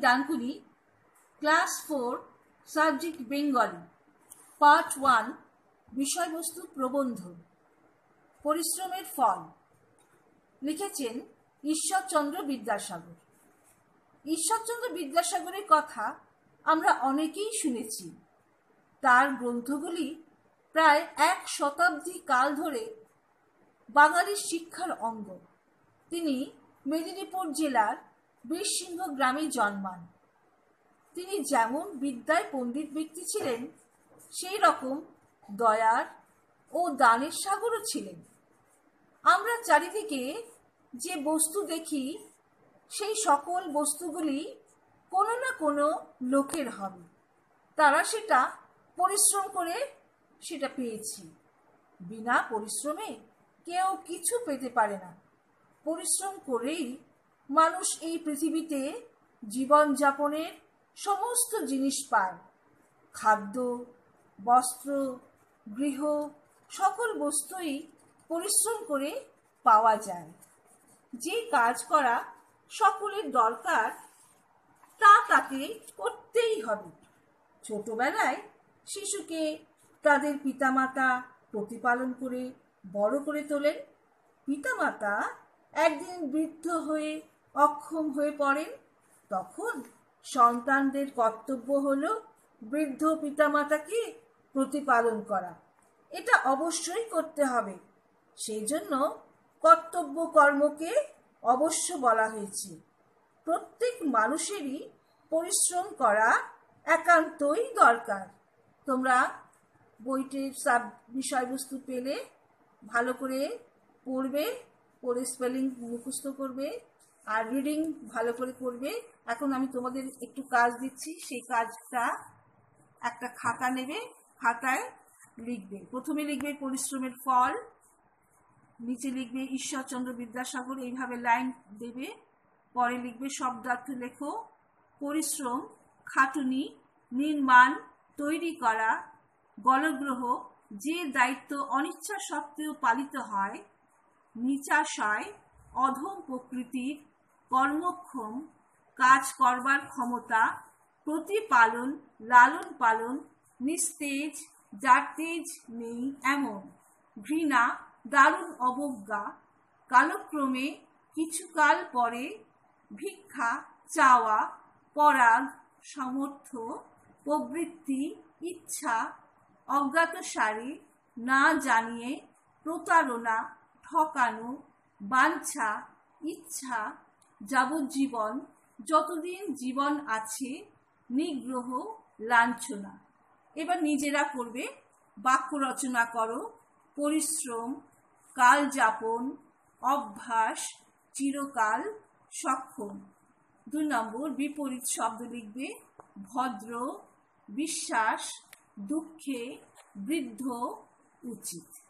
Dankuni class four, subject Bengali, part one, বিষয়বস্তু প্রবন্ধ, পরিশ্রমের ফল। লিখেছেন ঈশ্বরচন্দ্র বিদ্যাসাগর। ঈশ্বরচন্দ্র বিদ্যাসাগরের কথা আমরা অনেকেই শুনেছি। তার গ্রন্থগুলি প্রায় এক শতাব্দী কাল ধরে বাঙালির শিক্ষার অঙ্গ। তিনি মেদিনীপুর জেলার বীরসিংহ গ্রামে জন্মান। তিনি যেমন বিদ্যায় পণ্ডিত ব্যক্তি ছিলেন, সেই রকম দয়ার ও দানের সাগরও ছিলেন। আমরা চারিদিকে যে বস্তু দেখি, সেই সকল বস্তুগুলি কোনো না কোনো লোকের হবে। তারা সেটা পরিশ্রম করে সেটা পেয়েছি। বিনা পরিশ্রমে কেউ কিছু পেতে পারে না। পরিশ্রম করেই মানুষ এই পৃথিবীতে জীবনযাপনের সমস্ত জিনিস পায়। খাদ্য, বস্ত্র, গৃহ, সকল বস্তুই পরিশ্রম করে পাওয়া যায়। যে কাজ করা সকলের দরকার, তা তাকে করতেই হবে। ছোটবেলায় শিশুকে তাদের পিতামাতা প্রতিপালন করে বড় করে তোলেন। পিতামাতা একদিন বৃদ্ধ হয়ে অক্ষম হয়ে পড়েন। তখন সন্তানদের কর্তব্য হলো বৃদ্ধ পিতামাতাকে প্রতিপালন করা। এটা অবশ্যই করতে হবে। সেই জন্য কর্তব্য কর্মকে অবশ্য বলা হয়েছে। প্রত্যেক মানুষেরই পরিশ্রম করা একান্তই দরকার। তোমরা বইটির সাব বিষয়বস্তু পেলে, ভালো করে পড়বে, পড়ে স্পেলিং মুখস্থ করবে আর রিডিং ভালো করে করবে এখন আমি তোমাদের একটু কাজ দিচ্ছি। সেই কাজটা একটা খাতা নেবে, খাতায় লিখবে। প্রথমে লিখবে পরিশ্রমের ফল, নিচে লিখবে ঈশ্বরচন্দ্র বিদ্যাসাগর, এইভাবে লাইন দেবে। পরে লিখবে শব্দার্থ লেখো, পরিশ্রম, খাটুনি, নির্মাণ, তৈরি করা, গলগ্রহ, যে দায়িত্ব অনিচ্ছা সত্ত্বেও পালিত হয়, নিচাশয় অধম প্রকৃতির কর্মক্ষম কাজ করবার ক্ষমতা প্রতিপালন, লালন পালন, নিস্তেজ যার নেই এমন। ঘৃণা, দারুণ অবজ্ঞা, কালক্রমে কিছুকাল পরে ভিক্ষা, চাওয়া, পরাগ সমর্থ প্রবৃত্তি, ইচ্ছা, অজ্ঞাতসারে না জানিয়ে প্রতারণা, ঠকানো বাঞ্ছা, ইচ্ছা, যাবজ্জীবন, যতদিন জীবন আছে, নিগ্রহ, লাঞ্ছনা। এবার নিজেরা করবে, বাক্য রচনা করো, পরিশ্রম, কাল যাপন, অভ্যাস, চিরকাল সক্ষম। দুই নম্বর, বিপরীত শব্দ লিখবে, ভদ্র, বিশ্বাস, দুঃখে, বৃদ্ধ, উচিত।